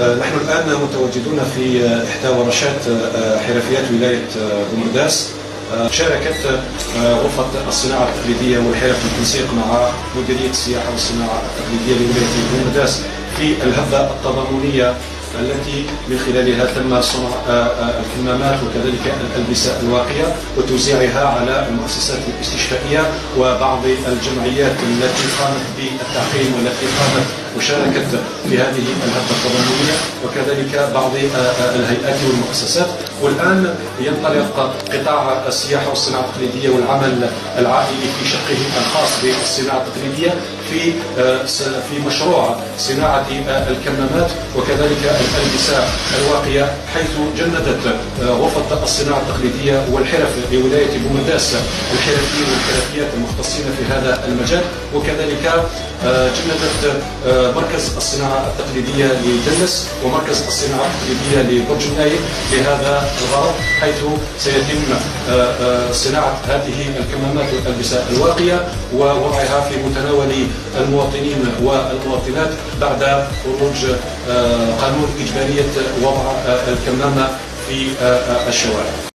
نحن الآن متواجدون في إحدى ورشات حرفيات ولاية بومرداس شاركت غرفة الصناعة التقليدية والحرف بالتنسيق مع مديرية السياحة والصناعة التقليدية لولاية بومرداس في الهبة التضامنية التي من خلالها تم صنع آه، آه، الكمامات وكذلك الألبسة الواقية وتوزيعها على المؤسسات الاستشفائية وبعض الجمعيات التي قامت بالتعقيم والتي قامت وشاركت في هذه الهبة التضامنية وكذلك بعض آه، الهيئات والمؤسسات. والآن ينطلق قطاع السياحة والصناعة التقليدية والعمل العائلي في شقه الخاص بالصناعة التقليدية في في مشروع صناعة الكمامات وكذلك الألبسة الواقية حيث جندت آه، غرفة الصناعة التقليدية والحرف بولاية بومداس الحرفيين والحرفيات المختصين في هذا المجال. وكذلك آه، جندت آه، مركز الصناعة التقليدية لجلس ومركز الصناعة التقليدية لبرج النايل لهذا الغرض حيث سيتم صناعة هذه الكمامات والألبسة الواقية ووضعها في متناول المواطنين والمواطنات بعد خروج قانون إجبارية وضع الكمامة في الشوارع.